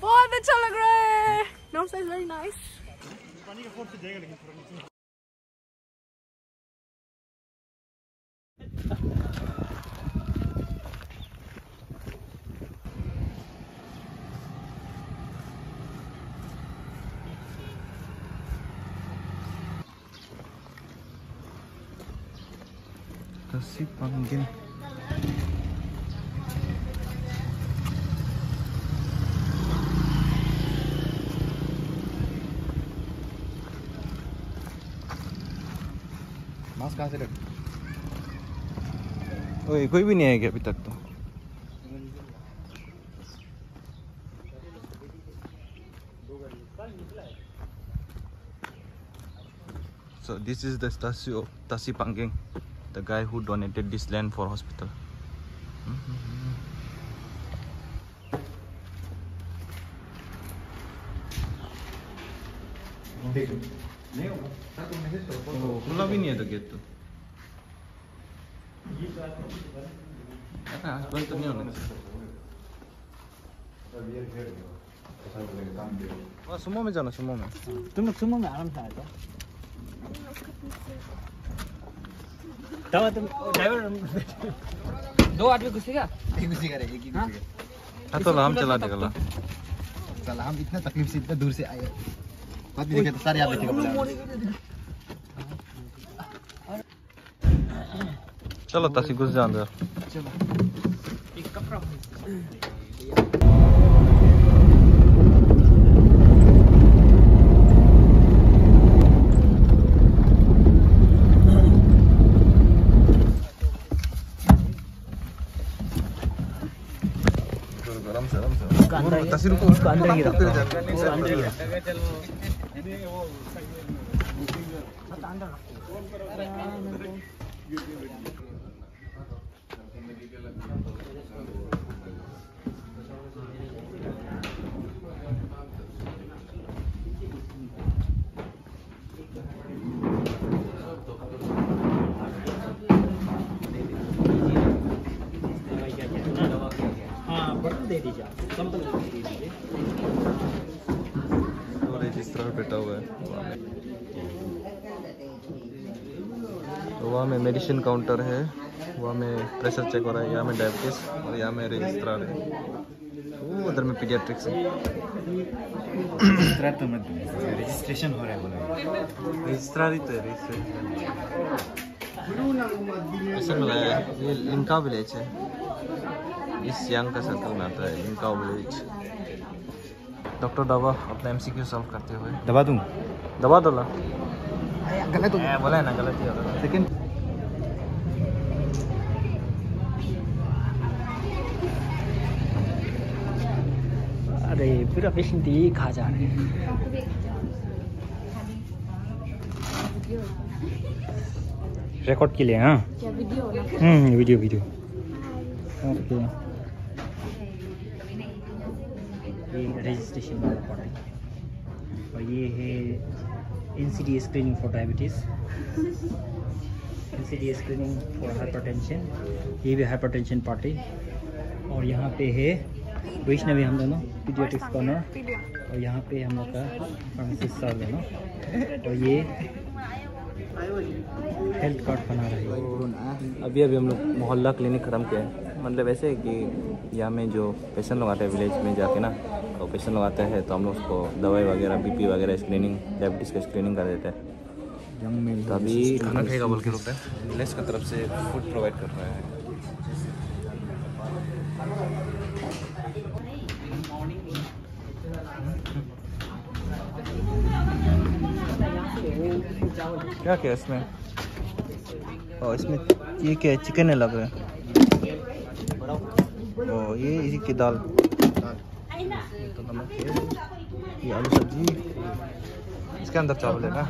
बहुत अच्छा लग रहा है no size very nice Kasih panggil. Mask कहाँ से रख ओए कोई भी नहीं क्या अभी तक तो So this is the statue of Tasi Pangging, the guy who donated this land for hospital. mm Oh, खुला भी नहीं है तो गेट तो हाँ, बंद तो नहीं होना सुमो में जाना सुमो में तुम सुमो में आराम से आए तो तब तुम ड्राइवर दो आदमी घुसेगा एक घुसेगा रे एक ही हाँ? घुसेगा। हाँ तो हम चला देगा ला साला हम इतना तकलीफ़ से इतना दूर से आए। बात भी सारे बैठे चलो तसी घुस जा अंदर एक कपड़ा आराम से आराम से रुपये उसको अंदर गिरा उसको अंदर गिरा हाँ बर्तन दे दीजिए आप कंबल दे दीजिए और जिस तरह बैठा हुआ है वहाँ में तो वहाँ में मेडिसिन काउंटर है। वहाँ में प्रेशर चेक हो रहा है। यहाँ में डायबिटीज़ और यहाँ में रजिस्ट्रार है। वो उधर में पीडियाट्रिक्स है। तो मत रजिस्ट्रेशन हो रहा है बोला। रजिस्ट्रार ही तो है ऐसा मिला है। ये लिंका विलेज है। इस यांग का सर्कल में आता है लिंका विलेज डॉक्टर दवा अपना एमसीक्यू सॉल्व करते हुए। दबा दूँ? दबा दो ला। गलत ए, बोला है ना गलत ही होगा सेकंड अरे पूरा पेशेंट यही खा जा रहे हैं रिकॉर्ड के लिए हाँ video hmm video video okay ये रजिस्ट्रेशन वाला है और ये है N C D screening for diabetes N C D screening for hypertension ये भी हाइपरटेंशन पार्ट और यहाँ पे है वैष्णवी हम दोनों। पीडियाट्रिक्स कॉर्नर और यहाँ पे हम लोग का फार्मासिस्ट सर दोनों और ये हेल्थ कार्ड बना रहे हैं। अभी अभी हम लोग मोहल्ला क्लिनिक ख़त्म किया है। मतलब ऐसे है कि यहाँ में जो पेशेंट लोग आते हैं विलेज में जाके ना तो पेशेंट लोग आते हैं तो हम लोग उसको दवाई वगैरह बीपी वगैरह स्क्रीनिंग डायबिटीज़ का स्क्रीनिंग कर देते हैं। तो अभी खाना खाएगा बोल के रुक रहे विलेज की तरफ़ से फ़ूड प्रोवाइड कर रहा है। क्या क्या इसमें? और इसमें ये क्या है? चिकन लग रहा है। ओ ये इसी की दाल। ये आलू सब्ज़ी। इसके अंदर चावल है ना?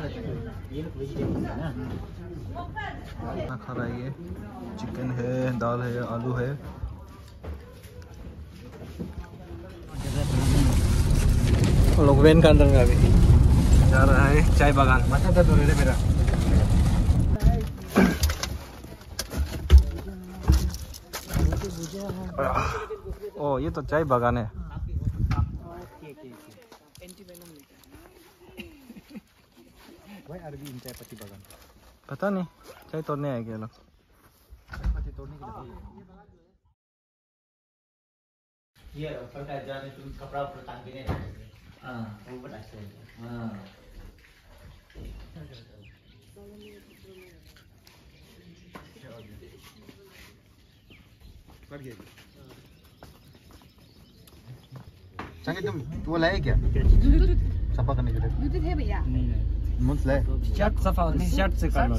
खा रहा है ये। चिकन है, दाल है, आलू है। हम लोग वैन का अंदर में अभी जा रहा है चाय बागान। माथा दर्द हो रहा है मेरा। ओ ये तो चाय बागान है। भाई अरबी इन चाय पत्ती बागान। पता नहीं चाय तोड़ने आए क्या लोग? पत्ती तोड़ने के लिए। ये ऊपर जाने तुम कपड़ा हाँ। वो बड़ा है हाँ चंगे तुम वो लाए क्या सफ़ा करने के लिए थे भैया नहीं नहीं मुँह लाए शर्ट सफ़ा शर्ट से कर लो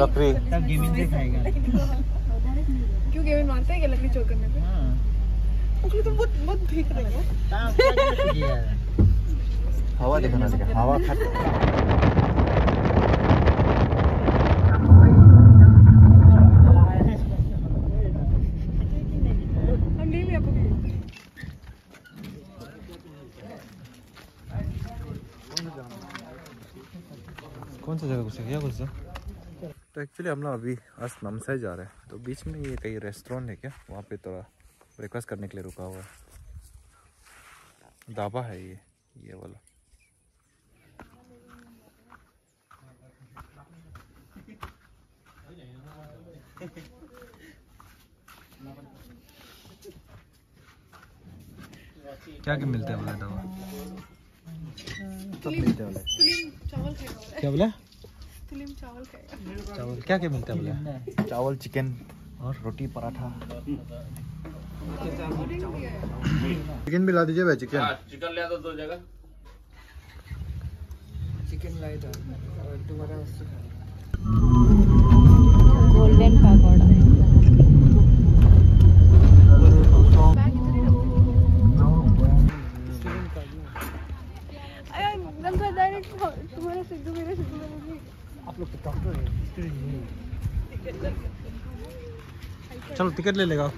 बकरी तब गेमिंग से खाएगा क्यों गेमिन मानते हैं क्या लकड़ी चोर करने पे? हाँ। उसमें तो बहुत बहुत भीख रहेगा हवा दिखाना दिखा हवा खा कौन सा जगह घुसे क्या घुसे? तो एक्चुअली हम लोग अभी आज नमसाई जा रहे हैं। तो बीच में ये कहीं रेस्टोरेंट है क्या? वहाँ पे थोड़ा ब्रेकफास्ट करने के लिए रुका हुआ है। ढाबा है ये ये वाला। क्या क्या मिलता है बोला ढाबा? सब मिलते वाले तुलिम चावल खाएगा। बोला क्या बोला? चावल क्या क्या मिलता है बोला? चावल चिकन और? रोटी पराठा। चिकन भी ला दीजिए भाई चिकन चिकन ले दो दो जगह। गोल्डन पकौड़ा बैग इधर ही रखो अरे नंबर डायरेक्ट तुम्हारे सिद्धू मेरे सिद्धू मेरे आप लोग तो डॉक्टर है चलो टिकट ले लेगा।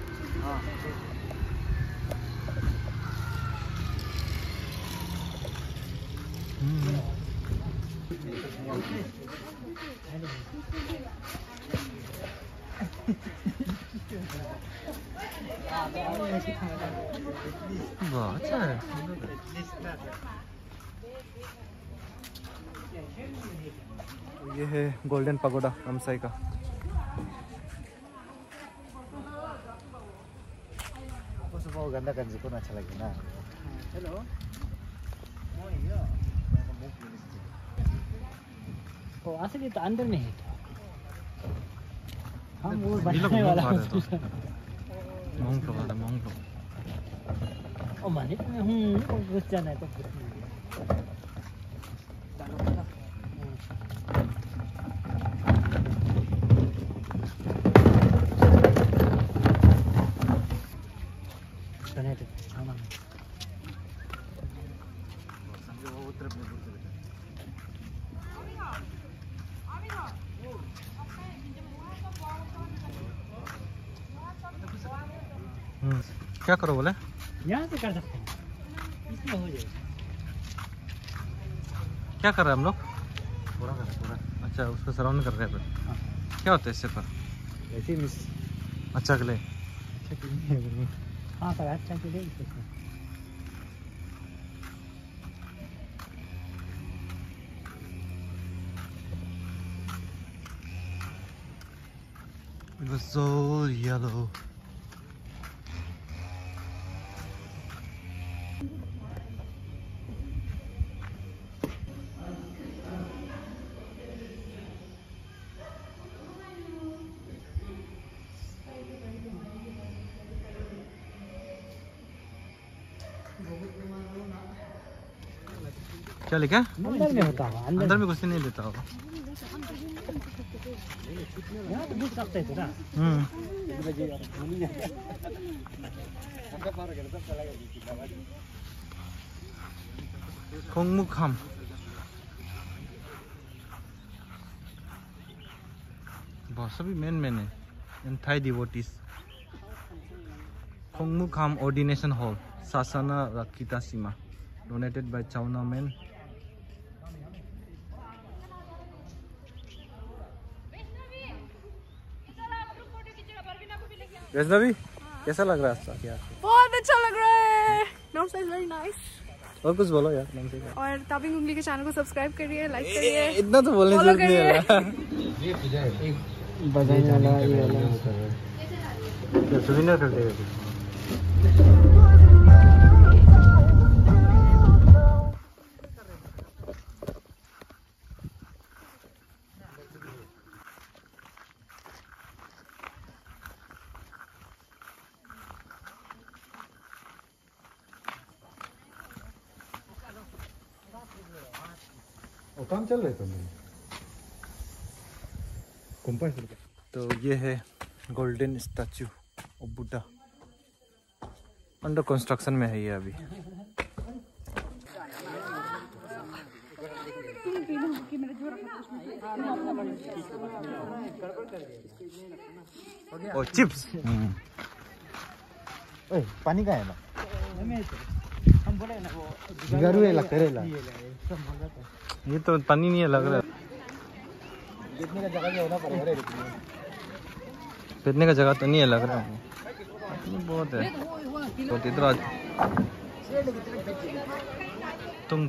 वाह अच्छा है। तो ये है गोल्डन पगोडा हमसाई का। गंदा करने को अच्छा लगे ना हेलो ओ असली तो अंदर में है हम वो ये वाला मोंग ओ माने हूँ जाना है तो हम्म। क्या करो बोले? यहाँ से कर सकते हैं। इसमें हो जाएगा। क्या कर रहे हैं हम लोग? पूरा कर पूरा अच्छा उसको सराउंड कर रहे हैं फिर। हाँ। क्या होता है इससे पर? ऐसे मिस अच्छा अगले। हाँ पर अच्छा के लिए was all yellow. क्या लिखा अंदर में होता होगा अंदर में। कुछ नहीं देता होगा। खुखाम सभी मेन मेन है थाई डिवोटिस खुमुखाम ऑर्डिनेशन हॉल सासाना रखिता सीमा डोनेटेड बाय चाउना मैन वैष्णवी कैसा लग रहा है यार बहुत अच्छा लग रहा है। वेरी नाइस और कुछ बोलो यार और तापिंग उंगली के चैनल को सब्सक्राइब करिए लाइक करिए। इतना तो बोलने ज़रूरत नहीं है। बजाने वाला ये वाला। कर देगा चल रहे है। तो तो ये है golden statue of Buddha under construction में है ये अभी। ओ चिप्स ओए पानी का है ना हम बोले बिगाड़ू है लगता है ये तो पानी नहीं है लग रहा का जगह होना पड़ेगा रे बैठने का जगह तो नहीं है लग रहा है। बहुत है। तो इधर आज तुम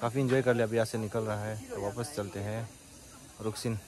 काफ़ी इन्जॉय कर लिया, अभी यहाँ से निकल रहा है तो वापस चलते हैं। रुकसिन